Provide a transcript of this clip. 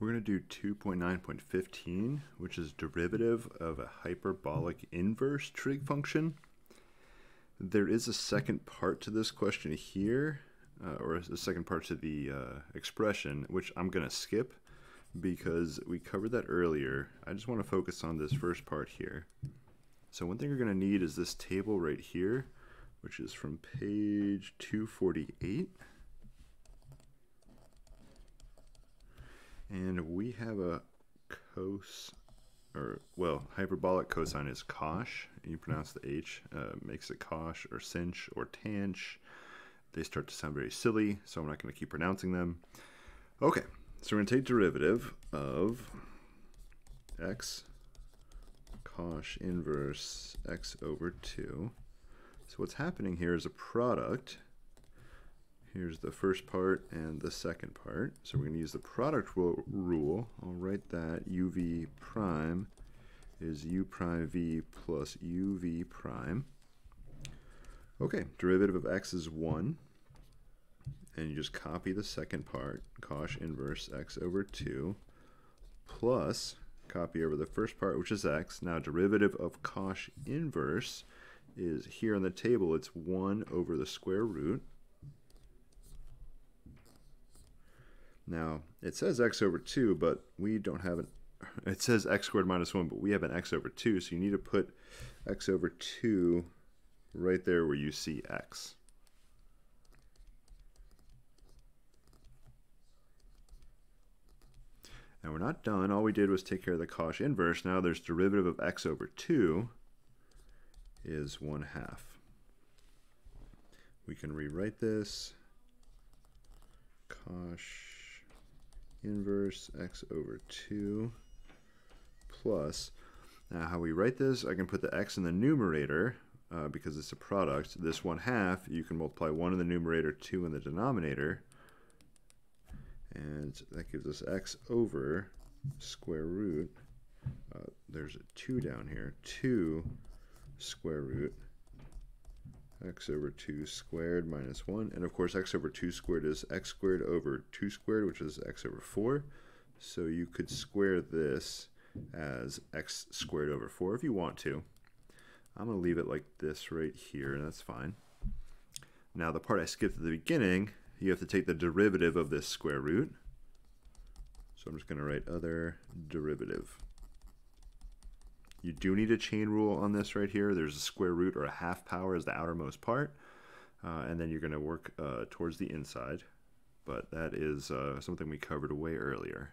We're going to do 2.9.15, which is derivative of a hyperbolic inverse trig function. There is a second part to this question here, uh, or a second part to the uh, expression, which I'm going to skip because we covered that earlier. I just want to focus on this first part here. So one thing you're going to need is this table right here, which is from page 248. And we have a cos, or well, hyperbolic cosine is cosh. You pronounce the H, uh, makes it cosh or sinh or tanh. They start to sound very silly, so I'm not going to keep pronouncing them. Okay, so we're going to take derivative of x cosh inverse x over 2. So what's happening here is a product Here's the first part and the second part. So we're going to use the product rule. I'll write that uv prime is u prime v plus uv prime. Okay, derivative of x is 1. And you just copy the second part, cosh inverse x over 2, plus copy over the first part, which is x. Now derivative of cosh inverse is here on the table, it's 1 over the square root. Now, it says x over 2, but we don't have an, it says x squared minus 1, but we have an x over 2, so you need to put x over 2 right there where you see x. And we're not done. All we did was take care of the cosh inverse. Now there's derivative of x over 2 is 1 half. We can rewrite this. Cosh inverse x over 2 plus, now how we write this, I can put the x in the numerator uh, because it's a product. This 1 half, you can multiply 1 in the numerator, 2 in the denominator, and that gives us x over square root, uh, there's a 2 down here, 2 square root x over 2 squared minus 1. And of course, x over 2 squared is x squared over 2 squared, which is x over 4. So you could square this as x squared over 4 if you want to. I'm going to leave it like this right here, and that's fine. Now, the part I skipped at the beginning, you have to take the derivative of this square root. So I'm just going to write other derivative. You do need a chain rule on this right here. There's a square root or a half power as the outermost part. Uh, and then you're going to work uh, towards the inside. But that is uh, something we covered way earlier.